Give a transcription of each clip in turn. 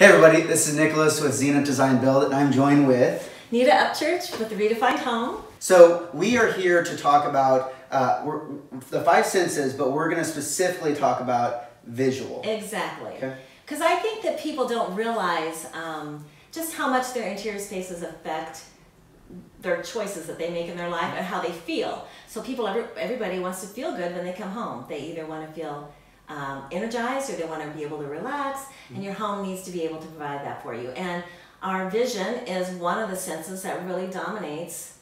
Hey everybody, this is Nicholas with Zenith Design Build and I'm joined with Nita Upchurch with the Redefined Home. So we are here to talk about uh, the five senses, but we're going to specifically talk about visual. Exactly. Because okay. I think that people don't realize um, just how much their interior spaces affect their choices that they make in their life and how they feel. So people, every, everybody wants to feel good when they come home. They either want to feel um, energized or they want to be able to relax, and your home needs to be able to provide that for you. And our vision is one of the senses that really dominates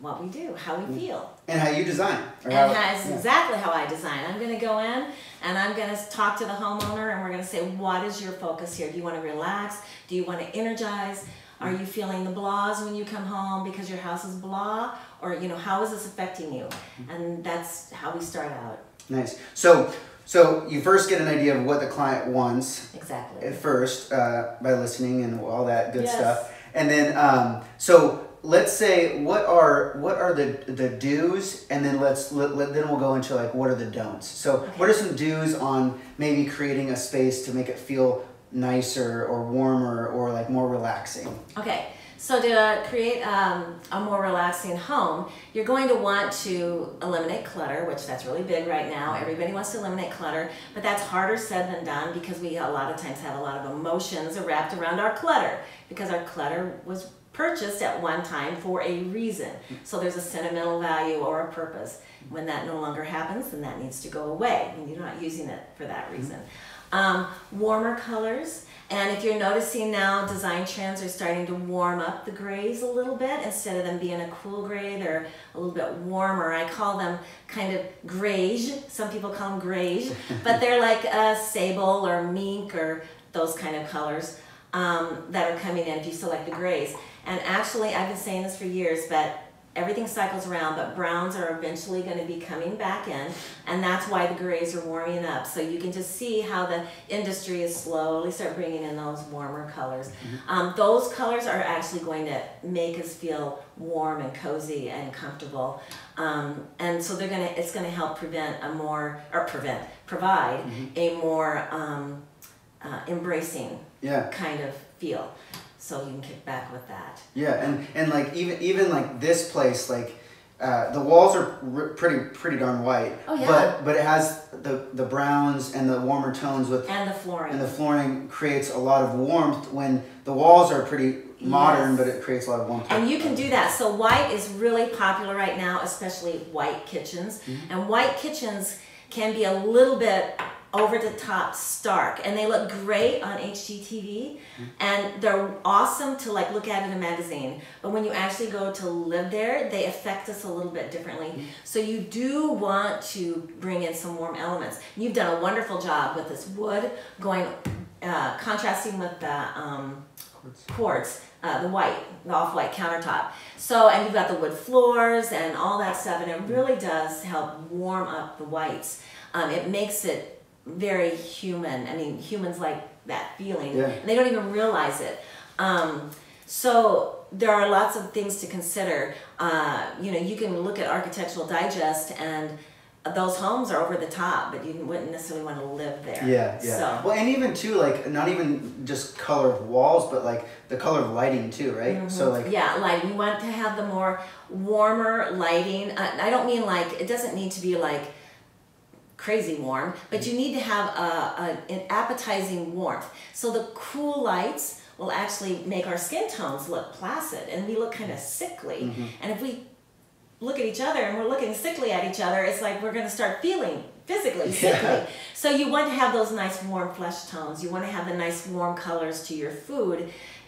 what we do, how we mm. feel. And how you design. and how, that's yeah. exactly how I design. I'm going to go in and I'm going to talk to the homeowner and we're going to say, what is your focus here? Do you want to relax? Do you want to energize? Are mm. you feeling the blahs when you come home because your house is blah? Or, you know, how is this affecting you? Mm. And that's how we start out. Nice. So so you first get an idea of what the client wants. Exactly. At first, uh, by listening and all that good yes. stuff, and then um, so let's say what are what are the the do's, and then let's let, let, then we'll go into like what are the don'ts. So okay. what are some do's on maybe creating a space to make it feel nicer or warmer or like more relaxing? Okay. So to create um, a more relaxing home, you're going to want to eliminate clutter, which that's really big right now. Everybody wants to eliminate clutter, but that's harder said than done because we a lot of times have a lot of emotions wrapped around our clutter because our clutter was purchased at one time for a reason. So there's a sentimental value or a purpose. When that no longer happens, then that needs to go away and you're not using it for that reason. Um, warmer colors. And if you're noticing now, design trends are starting to warm up the grays a little bit. Instead of them being a cool gray, they're a little bit warmer. I call them kind of grayish. Some people call them grayish, but they're like a sable or mink or those kind of colors um, that are coming in if you select the grays. And actually, I've been saying this for years, but everything cycles around, but browns are eventually going to be coming back in, and that's why the grays are warming up. So you can just see how the industry is slowly start bringing in those warmer colors. Mm-hmm. Um, those colors are actually going to make us feel warm and cozy and comfortable, um, and so they're going to. It's going to help prevent a more or prevent provide mm-hmm. a more um, uh, embracing yeah. kind of feel so you can kick back with that. Yeah, and and like even even like this place, like uh, the walls are pretty pretty darn white. Oh yeah. But but it has the the browns and the warmer tones with and the flooring. And the flooring creates a lot of warmth when the walls are pretty modern, yes. but it creates a lot of warmth. And you can do that. So white is really popular right now, especially white kitchens. Mm -hmm. And white kitchens can be a little bit over the top stark and they look great on HGTV and they're awesome to like look at in a magazine. But when you actually go to live there they affect us a little bit differently. So you do want to bring in some warm elements. You've done a wonderful job with this wood going uh, contrasting with the um, quartz. uh, the white, the off-white countertop. So, and you've got the wood floors and all that stuff, and it really does help warm up the whites. Um, it makes it very human. I mean, humans like that feeling, yeah. and they don't even realize it. Um, so there are lots of things to consider. Uh, you know, you can look at Architectural Digest and those homes are over the top, but you wouldn't necessarily want to live there. Yeah, yeah. So. Well, and even too, like not even just color of walls, but like the color of lighting too, right? Mm -hmm. So like yeah, lighting. You want to have the more warmer lighting. Uh, I don't mean like it doesn't need to be like crazy warm, but you need to have a, a, an appetizing warmth. So the cool lights will actually make our skin tones look placid and we look kind of sickly. Mm -hmm. And if we look at each other and we're looking sickly at each other, it's like we're going to start feeling physically sickly. Yeah. So you want to have those nice warm flesh tones. You want to have the nice warm colors to your food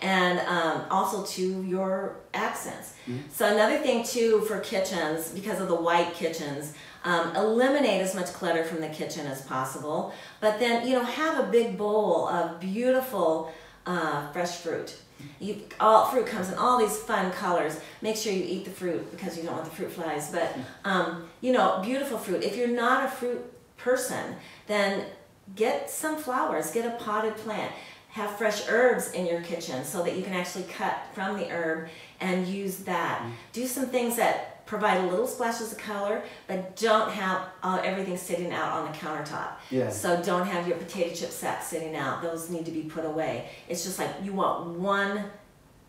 and um, also to your accents. Mm -hmm. So another thing too for kitchens, because of the white kitchens, um, eliminate as much clutter from the kitchen as possible, but then, you know, have a big bowl of beautiful uh, fresh fruit. You, all fruit comes in all these fun colors. Make sure you eat the fruit because you don't want the fruit flies. But um, you know, beautiful fruit. If you're not a fruit person, then get some flowers. Get a potted plant. Have fresh herbs in your kitchen so that you can actually cut from the herb and use that. Mm. Do some things that provide little splashes of color, but don't have uh, everything sitting out on the countertop. Yeah. So don't have your potato chip sacks sitting out. Those need to be put away. It's just like you want one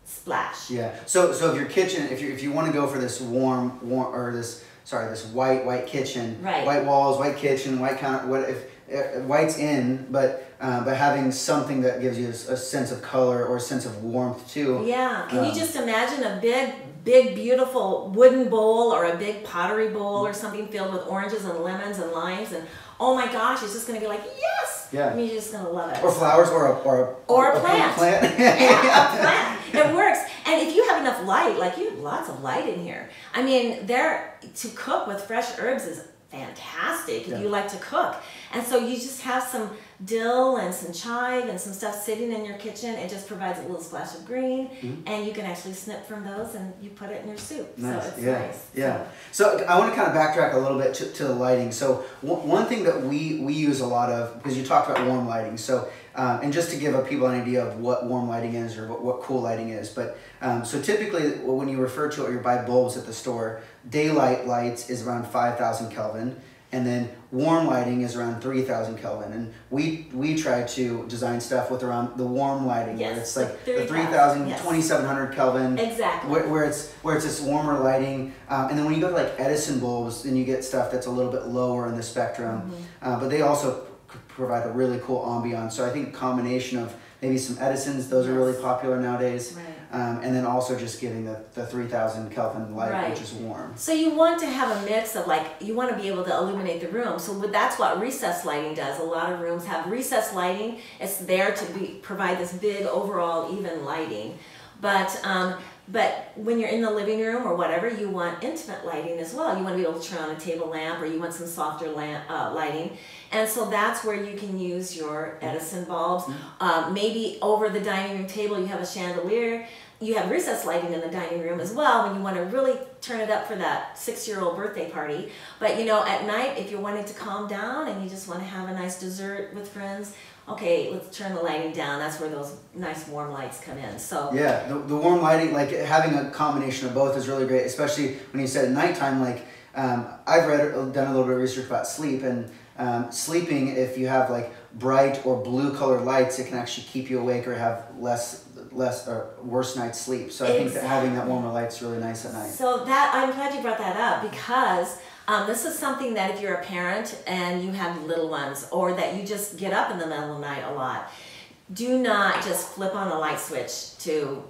splash. Yeah. So so if your kitchen, if you if you want to go for this warm warm or this sorry this white white kitchen, Right. white walls, white kitchen, white counter, what if uh, white's in, but uh, but having something that gives you a sense of color or a sense of warmth too. Yeah. Can Um, you just imagine a big, big, beautiful wooden bowl or a big pottery bowl or mm. something filled with oranges and lemons and limes and oh my gosh, it's just gonna be like yes. Yeah. I mean, you're just gonna love it. Or flowers, or a or a, Or a pink plant. plant. yeah, a plant. It works. And if you have enough light, like you have lots of light in here. I mean, there to cook with fresh herbs is fantastic if Yeah. you like to cook. And so you just have some dill and some chive and some stuff sitting in your kitchen. It just provides a little splash of green, and you can actually snip from those and you put it in your soup. Nice. So it's yeah. nice. Yeah. So I want to kind of backtrack a little bit to, to the lighting. So one, one thing that we we use a lot of because you talked about warm lighting. So um, and just to give people an idea of what warm lighting is or what, what cool lighting is, but um, so typically when you refer to it or you buy bulbs at the store, daylight lights is around five thousand Kelvin. And then warm lighting is around three thousand Kelvin, and we we try to design stuff with around the warm lighting where it's like the 3000, 3000, yes. 2700 Kelvin, Exactly. where, where it's where it's this warmer lighting, um, and then when you go to like Edison bulbs, then you get stuff that's a little bit lower in the spectrum, Mm-hmm. uh, but they also provide a really cool ambiance. So I think a combination of maybe some Edisons, those are really popular nowadays, Right. Um, and then also just giving the, the 3000 Kelvin light, Right. which is warm. So you want to have a mix of like you want to be able to illuminate the room. So that's what recess lighting does. A lot of rooms have recess lighting. It's there to be provide this big overall even lighting. But um, but when you're in the living room or whatever, you want intimate lighting as well. You want to be able to turn on a table lamp or you want some softer lamp uh, lighting. And so that's where you can use your Edison bulbs. Um, maybe over the dining room table you have a chandelier. You have recess lighting in the dining room as well when you want to really turn it up for that six-year-old birthday party. But you know, at night, if you're wanting to calm down and you just want to have a nice dessert with friends, okay, let's turn the lighting down. That's where those nice warm lights come in. So Yeah, the, the warm lighting, like having a combination of both is really great, especially when you said at nighttime. Like um, I've read, done a little bit of research about sleep, and um, sleeping, if you have like bright or blue colored lights, it can actually keep you awake or have less, less or worse night's sleep. So I think that having that warmer light's really nice at night. So that I'm glad you brought that up because um, this is something that if you're a parent and you have little ones, or that you just get up in the middle of the night a lot, do not just flip on a light switch to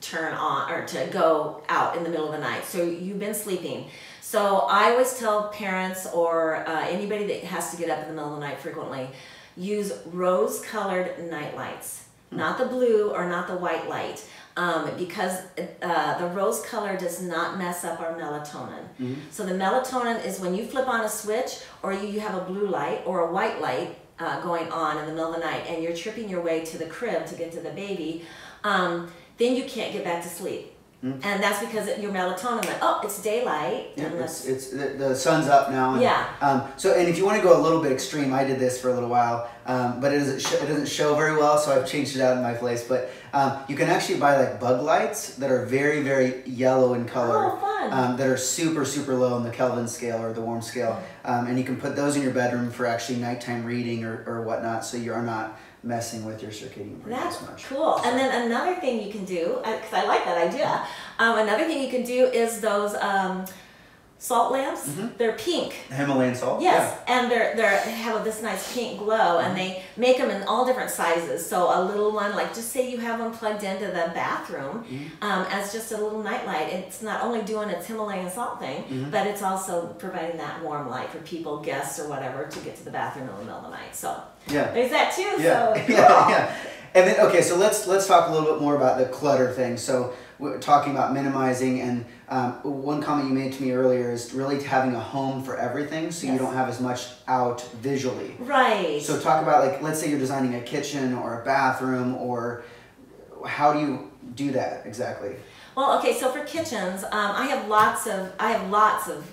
turn on or to go out in the middle of the night. So you've been sleeping. So I always tell parents or uh, anybody that has to get up in the middle of the night frequently, use rose-colored night lights, not the blue or not the white light, um, because uh, the rose color does not mess up our melatonin. So the melatonin is when you flip on a switch or you, you have a blue light or a white light uh, going on in the middle of the night and you're tripping your way to the crib to get to the baby, um, then you can't get back to sleep. And that's because it, your melatonin went, oh, it's daylight. Yeah, and it's, it's the, the sun's up now. And, Yeah. Um, so and if you want to go a little bit extreme, I did this for a little while, um, but it doesn't sh- it doesn't show very well, so I've changed it out in my place. But um, you can actually buy like bug lights that are very very yellow in color. Oh, fun. Um, that are super super low on the Kelvin scale or the warm scale, um, and you can put those in your bedroom for actually nighttime reading or, or whatnot, so you are not messing with your circadian rhythm That's as much. cool. And then another thing you can do, because I like that idea. Um, another thing you can do is those um, salt lamps. Mm-hmm. They're pink. Himalayan salt. Yes, and they're they're they have this nice pink glow, and they make them in all different sizes. So a little one, like just say you have them plugged into the bathroom mm-hmm. um, as just a little night light. It's not only doing its Himalayan salt thing, mm-hmm. but it's also providing that warm light for people, guests or whatever, to get to the bathroom in the middle of the night. So Yeah. there's that too. Yeah, So cool. yeah, yeah. And then okay, so let's let's talk a little bit more about the clutter thing. So talking about minimizing, and um, one comment you made to me earlier is really having a home for everything, so you don't have as much out visually. Right. So talk about like let's say you're designing a kitchen or a bathroom, or how do you do that exactly? Well, okay, so for kitchens, um, I have lots of I have lots of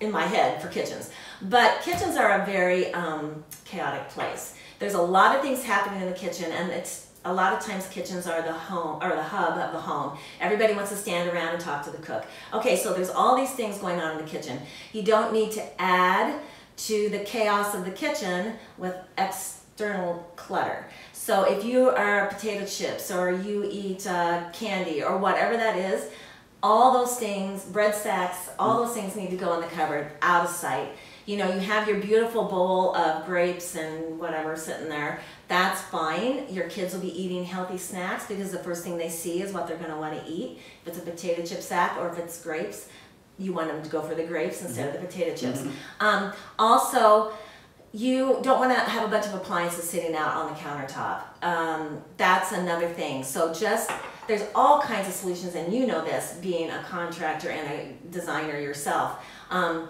in my head for kitchens, but kitchens are a very um, chaotic place There's a lot of things happening in the kitchen, and it's a lot of times kitchens are the home or the hub of the home. Everybody wants to stand around and talk to the cook. Okay, so there's all these things going on in the kitchen. You don't need to add to the chaos of the kitchen with external clutter. So if you are potato chips or you eat uh, candy or whatever that is, all those things, bread sacks, all those things need to go in the cupboard, out of sight. You know, you have your beautiful bowl of grapes and whatever sitting there. That's fine. Your kids will be eating healthy snacks because the first thing they see is what they're going to want to eat. If it's a potato chip sack or if it's grapes, you want them to go for the grapes instead mm-hmm. of the potato chips. Mm-hmm. Um, also, you don't want to have a bunch of appliances sitting out on the countertop. Um, that's another thing. So just there's all kinds of solutions, and you know this, being a contractor and a designer yourself. Um,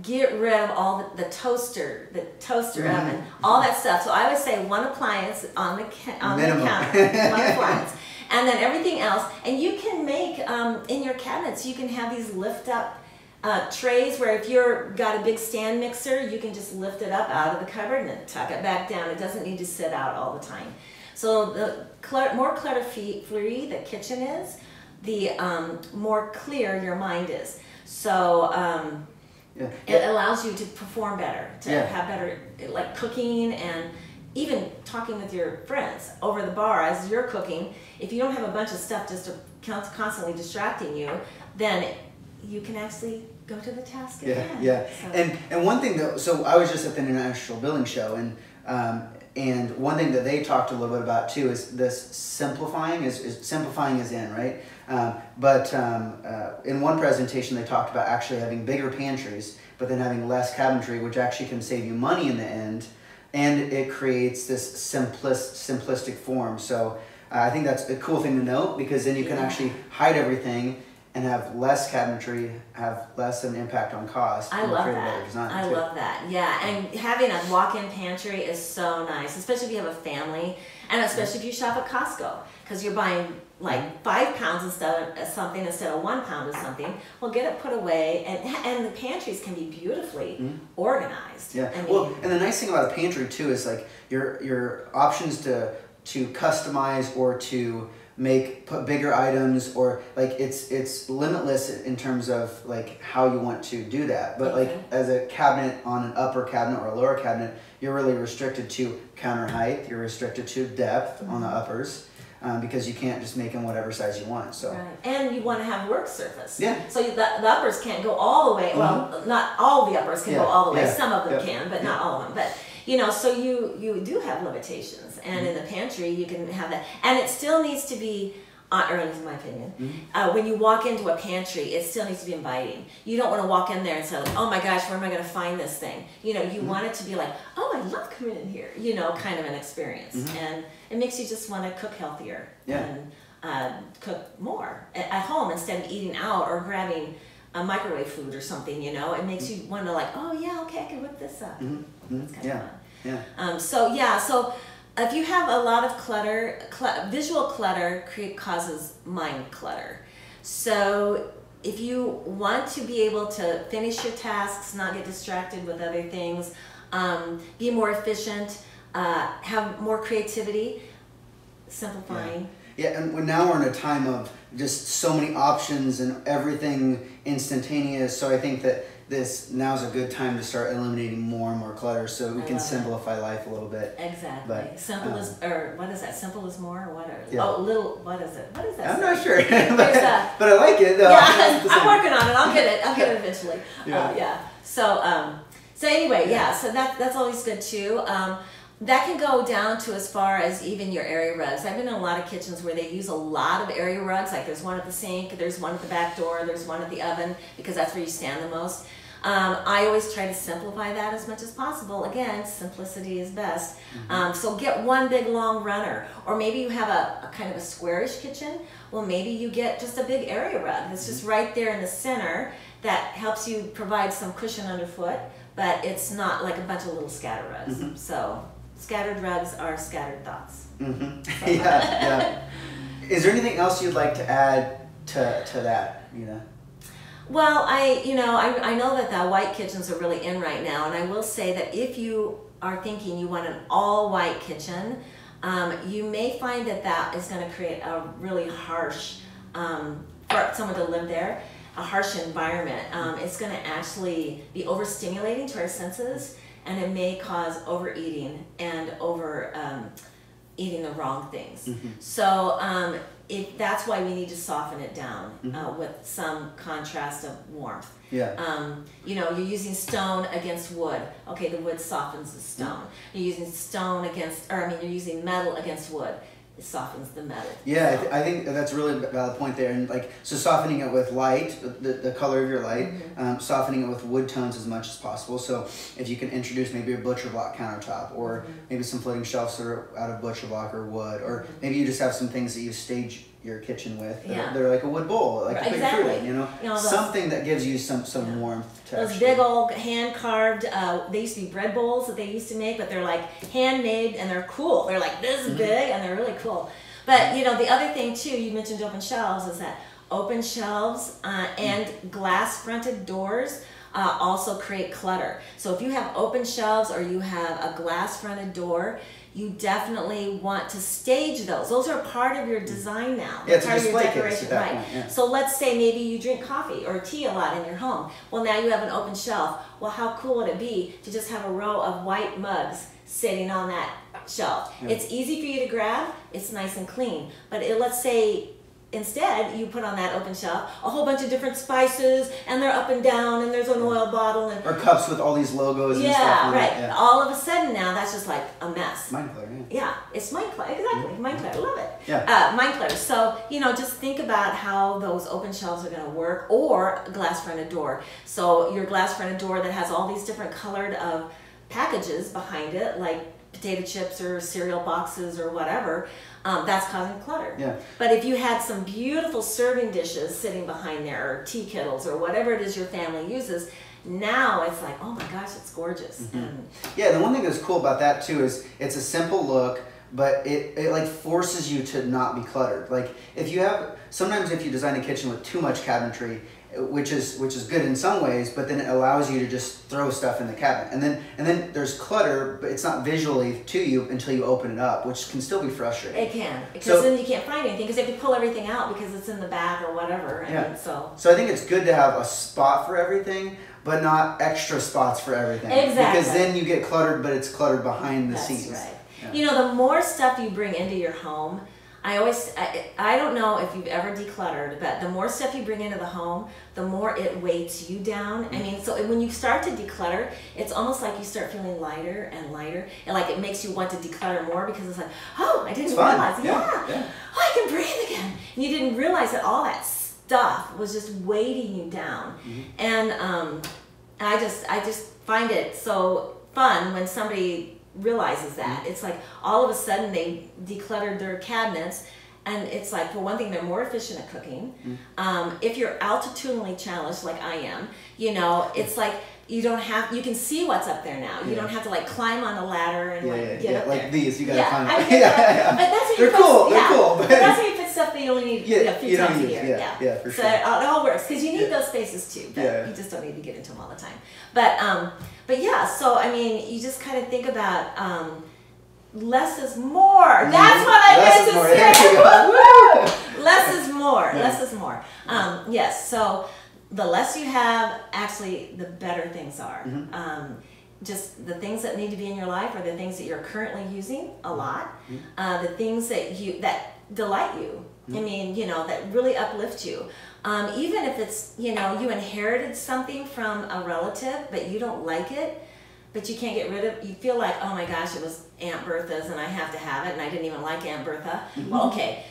get rid of all the, the toaster, the toaster mm-hmm. oven, all that stuff. So I would say one appliance on the on Minimum. the counter, one appliance, and then everything else. And you can make um, in your cabinets, you can have these lift up. Uh, trays where if you're got a big stand mixer, you can just lift it up out of the cupboard and then tuck it back down. It doesn't need to sit out all the time. So the clutter, more clutter-free the kitchen is, the um, more clear your mind is. So um, yeah. it allows you to perform better, to yeah. have better, like cooking and even talking with your friends over the bar as you're cooking. If you don't have a bunch of stuff just constantly distracting you, then you can actually go to the task yeah, again. Yeah, so. and and one thing though, so I was just at the International Building Show, and um, and one thing that they talked a little bit about too is this simplifying is, is simplifying is in right? Um, but um, uh, in one presentation they talked about actually having bigger pantries but then having less cabinetry which actually can save you money in the end. And it creates this simplest simplistic form. So uh, i think that's a cool thing to note because then you can actually hide everything and have less cabinetry, have less of an impact on cost. I love that. I too. love that. Yeah, and having a walk-in pantry is so nice, especially if you have a family, and especially if you shop at Costco, because you're buying like five pounds instead of something instead of one pound of something. Well, get it put away, and and the pantries can be beautifully mm-hmm. organized. Yeah. I mean, well, and the nice thing about a pantry too is like your your options to to customize or to make put bigger items or like it's it's limitless in terms of like how you want to do that but okay. like as a cabinet on an upper cabinet or a lower cabinet you're really restricted to counter height you're restricted to depth mm-hmm. on the mm-hmm. uppers um, because you can't just make them whatever size you want. So right. and you want to have work surface. Yeah. So the, the uppers can't go all the way. Well, not all the uppers can yeah. go all the way. Yeah. Some of them yeah. can, but not all of them. But you know, so you you do have limitations, and mm-hmm. in the pantry you can have that, and it still needs to be. Uh, or at least in my opinion, mm-hmm. uh, when you walk into a pantry, it still needs to be inviting. You don't want to walk in there and say, like, "Oh my gosh, where am I going to find this thing?" You know, you mm-hmm. want it to be like, "Oh, I love coming in here." You know, kind of an experience, mm-hmm. and it makes you just want to cook healthier yeah. and uh, cook more at home instead of eating out or grabbing a microwave food or something, you know, it makes you want to like, oh yeah, okay, I can whip this up. Mm-hmm. Kind yeah. Of yeah. Um, so yeah, so if you have a lot of clutter, cl- visual clutter causes mind clutter. So if you want to be able to finish your tasks, not get distracted with other things, um, be more efficient, uh, have more creativity, simplifying. Yeah. yeah, and now we're in a time of just so many options and everything instantaneous. So I think that this now's a good time to start eliminating more and more clutter so we I can simplify it. life a little bit. Exactly. But, Simple um, is, or what is that? Simple is more, or what? Are, yeah. Oh, little. What is it? What is that? I'm say? not sure, but, but, I like it. Though. Yeah, I'm working on it. I'll get it. I'll get it eventually. Yeah. Uh, yeah. So, um, so anyway, yeah. So that that's always good too. Um, that can go down to as far as even your area rugs. I've been in a lot of kitchens where they use a lot of area rugs. Like there's one at the sink, there's one at the back door, there's one at the oven because that's where you stand the most. Um, I always try to simplify that as much as possible. Again, simplicity is best. Mm-hmm. Um, so get one big long runner, or maybe you have a, a, kind of a squarish kitchen. Well, maybe you get just a big area rug that's just right there in the center that helps you provide some cushion underfoot, but it's not like a bunch of little scatter rugs. Mm-hmm. So scattered rugs are scattered thoughts. Mm-hmm. So. yeah, yeah. Is there anything else you'd like to add to, to that, Nita? Well, I you know I, I know that the white kitchens are really in right now, and I will say that if you are thinking you want an all white kitchen, um, you may find that that is going to create a really harsh um, for someone to live there, a harsh environment. Um, it's going to actually be overstimulating to our senses, and it may cause overeating and over um, eating the wrong things. Mm-hmm. So if that's why we need to soften it down uh, mm-hmm. uh, with some contrast of warmth. Yeah. Um, you know, you're using stone against wood. Okay, the wood softens the stone. Mm-hmm. You're using stone against, or I mean, you're using metal against wood it softens the metal. Yeah, I, th- I, think that's really a valid point there. And like, so softening it with light, the, the color of your light, mm-hmm. um, softening it with wood tones as much as possible. So if you can introduce maybe a butcher block countertop, or mm-hmm. maybe some floating shelves that are out of butcher block or wood, or mm-hmm. maybe you just have some things that you stage your kitchen with. Yeah. They're like a wood bowl, like right, a exactly. fruit, you know, you know something that gives you some some yeah. warmth. those actually. big old hand carved. Uh, they used to be bread bowls that they used to make, but they're like handmade and they're cool. They're like this mm-hmm. big and they're really cool. But you know, the other thing too, you mentioned open shelves, is that open shelves uh, and glass fronted doors. Uh, also create clutter. So if you have open shelves or you have a glass fronted door, you definitely want to stage those. Those are part of your design now. Yeah, it's part of your decoration. right. Point, yeah. So let's say maybe you drink coffee or tea a lot in your home. Well, now you have an open shelf. Well, how cool would it be to just have a row of white mugs sitting on that shelf. Yeah. It's easy for you to grab. It's nice and clean. But it, let's say instead you put on that open shelf a whole bunch of different spices and they're up and down and there's an oil bottle and or cups with all these logos yeah, and stuff right. Yeah. All of a sudden now that's just like a mess. Mind clutter, yeah. Yeah, it's mind clutter. Exactly. Mind clutter. Love it. Yeah. Uh, mind clutter. So, you know, just think about how those open shelves are gonna work or glass fronted door. So your glass fronted door that has all these different colored uh, packages behind it, like potato chips or cereal boxes or whatever, um, that's causing clutter. Yeah. But if you had some beautiful serving dishes sitting behind there, or tea kettles, or whatever it is your family uses, now it's like, oh my gosh, it's gorgeous. Mm-hmm. yeah, the one thing that's cool about that too is it's a simple look, but it, it like forces you to not be cluttered. Like if you have sometimes if you design a kitchen with too much cabinetry, which is which is good in some ways, but then it allows you to just throw stuff in the cabinet. And then and then there's clutter, but it's not visually to you until you open it up, which can still be frustrating. It can because so, then you can't find anything because if you have to pull everything out because it's in the back or whatever. yeah. Mean, so so I think it's good to have a spot for everything, but not extra spots for everything. Exactly. Because then you get cluttered, but it's cluttered behind the That's scenes. Right. Yeah. You know, the more stuff you bring into your home I always, I, I don't know if you've ever decluttered, but the more stuff you bring into the home, the more it weights you down. I mean, so when you start to declutter, it's almost like you start feeling lighter and lighter, and like it makes you want to declutter more because it's like, oh, I didn't realize, yeah, yeah, oh, I can breathe again. And you didn't realize that all that stuff was just weighting you down, mm-hmm. and um, I just, I just find it so fun when somebody realizes that. Mm-hmm. It's like all of a sudden they decluttered their cabinets. And it's like, for one thing, they're more efficient at cooking. Mm-hmm. Um, if you're altitudinally challenged, like I am, you know, it's like you don't have you can see what's up there now. You yeah. don't have to like climb on a ladder and yeah, like yeah, get yeah. up like there. these. You gotta yeah, climb. I mean, yeah, yeah, But that's how they're cool. They're cool. But that's how you stuff that you only need yeah, a few times a year. Yeah, yeah, for sure. So it all works because you need those spaces too. But you just don't need to get into them all the time. But um, but yeah. So I mean, you just kind of think about um less is more. Mm-hmm. That's what I meant to say. less is more. Yeah. Less is more. Um, yes. So the less you have, actually, the better things are. Mm-hmm. Um, just the things that need to be in your life are the things that you're currently using a mm-hmm. lot. Mm-hmm. Uh, the things that you that delight you. I mm-hmm. mean, you know, that really uplift you. Um, even if it's, you know, you inherited something from a relative, but you don't like it but you can't get rid of you feel like oh my gosh it was aunt bertha's and i have to have it and i didn't even like aunt bertha mm-hmm. well okay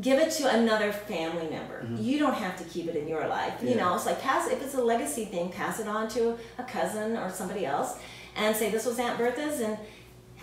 give it to another family member mm-hmm. you don't have to keep it in your life yeah. you know it's like pass if it's a legacy thing pass it on to a cousin or somebody else and say this was aunt bertha's and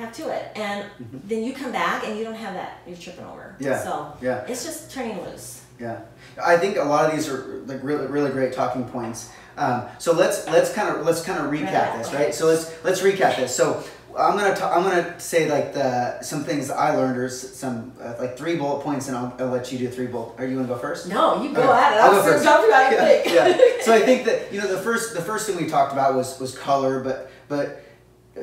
have to it and mm-hmm. then you come back and you don't have that you're tripping over yeah so yeah it's just turning loose yeah i think a lot of these are like really really great talking points um, so let's let's kind of let's kind of recap this, right? So let's let's recap this. So I'm gonna I'm gonna say like the some things I learned or some uh, like three bullet points, and I'll, I'll let you do three bullet. Are you gonna go first? No, you go okay. at it. I'll, I'll go first. Jump you out yeah, yeah. So I think that you know the first the first thing we talked about was was color, but but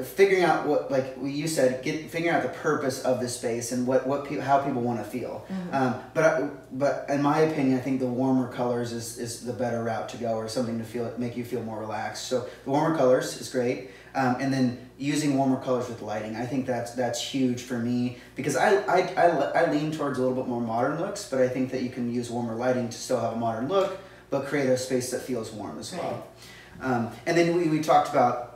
figuring out what like you said get figuring out the purpose of the space and what what pe- how people want to feel mm-hmm. um, but I, but in my opinion i think the warmer colors is, is the better route to go or something to feel make you feel more relaxed so the warmer colors is great um, and then using warmer colors with lighting i think that's that's huge for me because I, I, I, I lean towards a little bit more modern looks but i think that you can use warmer lighting to still have a modern look but create a space that feels warm as well right. um, and then we, we talked about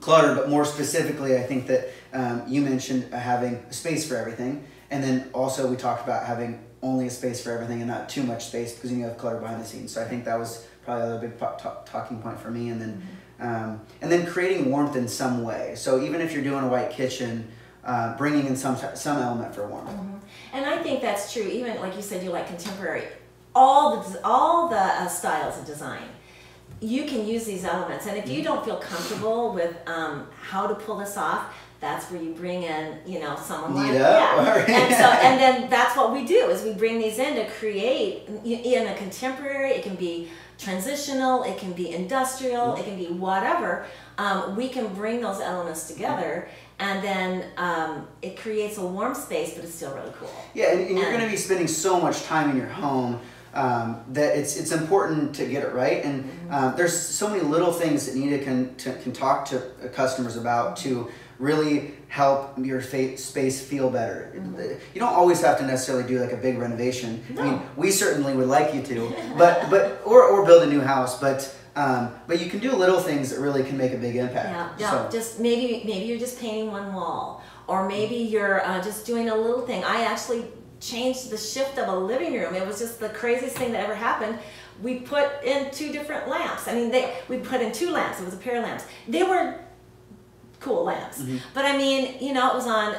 clutter, but more specifically, I think that um, you mentioned having a space for everything, and then also we talked about having only a space for everything and not too much space because you have clutter behind the scenes. So I think that was probably another big talking point for me, and then mm-hmm. um, and then creating warmth in some way. So even if you're doing a white kitchen. Uh, bringing in some some element for warmth, mm-hmm. and I think that's true. Even like you said, you like contemporary. All the all the uh, styles of design you can use these elements. And if you don't feel comfortable with um, how to pull this off, that's where you bring in, you know, someone like. Yeah. and so, and then that's what we do is we bring these in to create in a contemporary. It can be transitional. It can be industrial. It can be whatever. Um, we can bring those elements together. And then um, it creates a warm space, but it's still really cool. Yeah, and, and you're going to be spending so much time in your home um, that it's it's important to get it right. And uh, there's so many little things that Nita can to, can talk to customers about to really help your fa- space feel better. Mm-hmm. You don't always have to necessarily do like a big renovation. No. I mean, we certainly would like you to, but but or, or build a new house, but. Um, but you can do little things that really can make a big impact. Yeah, yeah. So. Just maybe maybe you're just painting one wall, or maybe you're uh, just doing a little thing. I actually changed the shift of a living room. It was just the craziest thing that ever happened. We put in two different lamps. I mean, they we put in two lamps. It was a pair of lamps. They were cool lamps, mm-hmm. but I mean, you know, it was on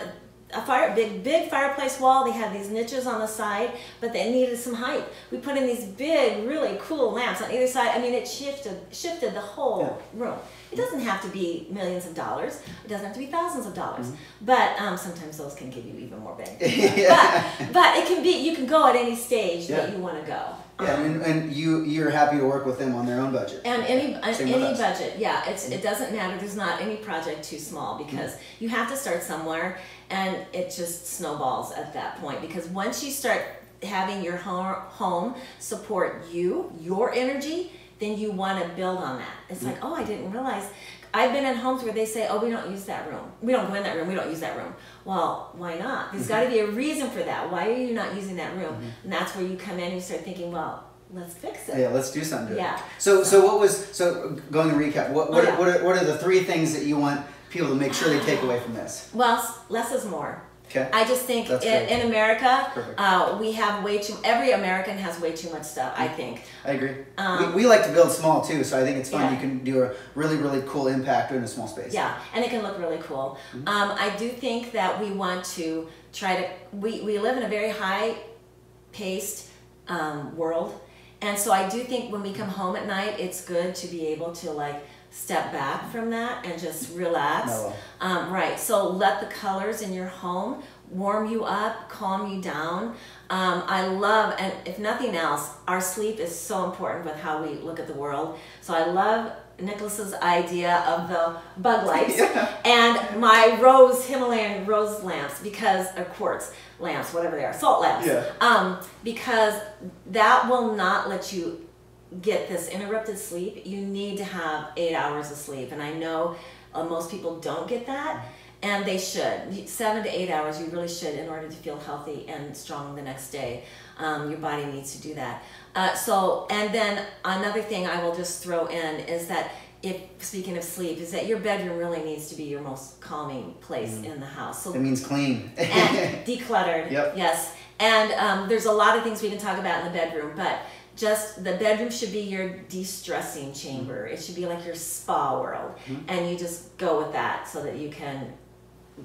a fire big big fireplace wall. They had these niches on the side, but they needed some height. We put in these big, really cool lamps on either side. I mean, it shifted shifted the whole yeah. room. It doesn't have to be millions of dollars. It doesn't have to be thousands of dollars. Mm-hmm. But um, sometimes those can give you even more bang. yeah. But but it can be you can go at any stage yeah. that you want to go. Yeah, um, and, and you you're happy to work with them on their own budget. And any uh, any budget, yeah. It's it doesn't matter. There's not any project too small because mm-hmm. you have to start somewhere, and it just snowballs at that point. Because once you start having your home support you, your energy, then you want to build on that. It's like, oh, I didn't realize. I've been in homes where they say, oh, we don't use that room. We don't go in that room. We don't use that room. Well, why not? There's got to be a reason for that. Why are you not using that room? Mm-hmm. And that's where you come in and you start thinking, well, let's fix it. Yeah, let's do something. yeah. So, so what was so going to recap? What what, oh, yeah. what, are, what are the three things that you want people to make sure they take away from this? Well, less is more. Okay. I just think in, in, America, uh, we have way too. Every American has way too much stuff. I think. I agree. Um, we, we like to build small too, so I think it's fun. Yeah. You can do a really really cool impact in a small space. Yeah, and it can look really cool. Mm-hmm. Um, I do think that we want to try to. We we live in a very high paced um, world, and so I do think when we come home at night, it's good to be able to like step back from that and just relax. Um, right. So let the colors in your home warm you up, calm you down. Um, I love, and if nothing else, our sleep is so important with how we look at the world. So I love Nicholas's idea of the bug lights yeah. and my rose Himalayan rose lamps because or quartz lamps, whatever they are, salt lamps. Yeah. Um, because that will not let you get this interrupted sleep, you need to have eight hours of sleep. And I know uh, most people don't get that, and they should. Seven to eight hours, you really should, in order to feel healthy and strong the next day. Um, your body needs to do that. Uh, so, and then another thing I will just throw in is that if speaking of sleep, is that your bedroom really needs to be your most calming place mm. in the house. So it means clean and decluttered. Yep. Yes, and um, there's a lot of things we can talk about in the bedroom, but just the bedroom should be your de-stressing chamber. It should be like your spa world. Mm-hmm. and you just go with that so that you can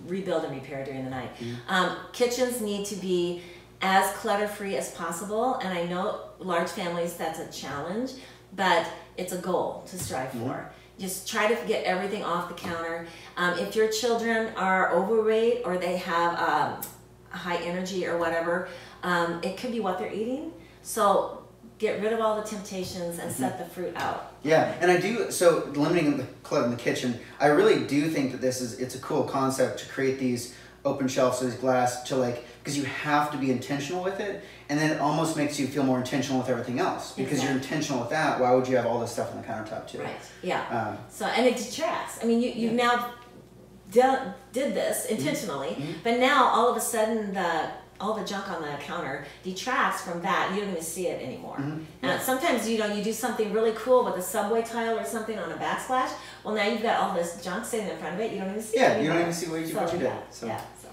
rebuild and repair during the night. Mm-hmm. um, kitchens need to be as clutter free as possible and i know large families that's a challenge but it's a goal to strive mm-hmm. for. Just try to get everything off the counter. Um, if your children are overweight or they have um, high energy or whatever um, it could be what they're eating. So get rid of all the temptations and set the fruit out. Yeah, and I do so limiting the clutter in the kitchen. I really do think that this is it's a cool concept to create these open shelves, these glass to like because you have to be intentional with it, and then it almost makes you feel more intentional with everything else because you're intentional with that. Why would you have all this stuff on the countertop too? Right. Yeah. Um, so and it detracts. I mean, you you now did, did this intentionally, Mm-hmm. but now all of a sudden the all the junk on the counter detracts from that. You don't even see it anymore. Mm-hmm. And sometimes you know you do something really cool with a subway tile or something on a backsplash. Well, now you've got all this junk sitting in front of it. You don't even see it. Yeah, you don't even see what you- so, what you did, Yeah, so. yeah. So.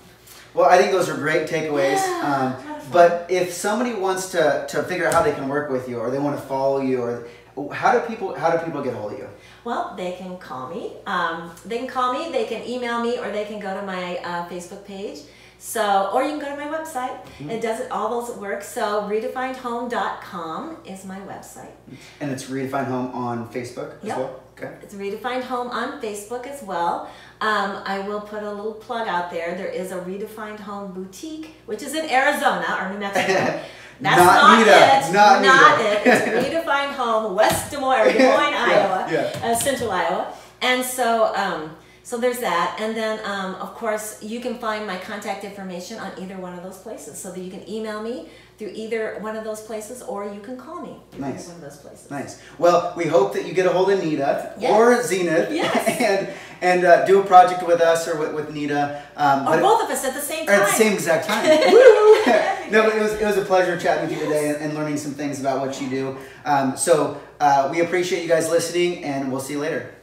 Well, I think those are great takeaways. Yeah, Um, but if somebody wants to, to figure out how they can work with you, or they want to follow you, or how do people how do people get a hold of you? Well, they can call me. Um, they can call me. They can email me, or they can go to my uh, Facebook page. So, or you can go to my website. Mm-hmm. It does it. All those work. So, redefinedhome.com is my website. And it's Redefine Home on Facebook as well. Okay. It's Redefined Home on Facebook as well. Um, I will put a little plug out there. There is a Redefined Home boutique, which is in Arizona or New Mexico. That's Not not, Nita, it. not it. Nita. It's Redefined Home, West Des Moines, Des Moines, Yeah, Iowa, yeah. Uh, Central Iowa. And so, um, so there's that. And then, um, of course, you can find my contact information on either one of those places, so that you can email me through either one of those places, or you can call me through Nice. either one of those places. Nice. Well, we hope that you get a hold of Nita Yes. or Zenith Yes. and and uh, do a project with us or with, with Nita. Um, Or both of us at the same time. or at the same exact time. No, but it was it was a pleasure chatting with you today and, and learning some things about what you do. Um, so uh, we appreciate you guys listening, and we'll see you later.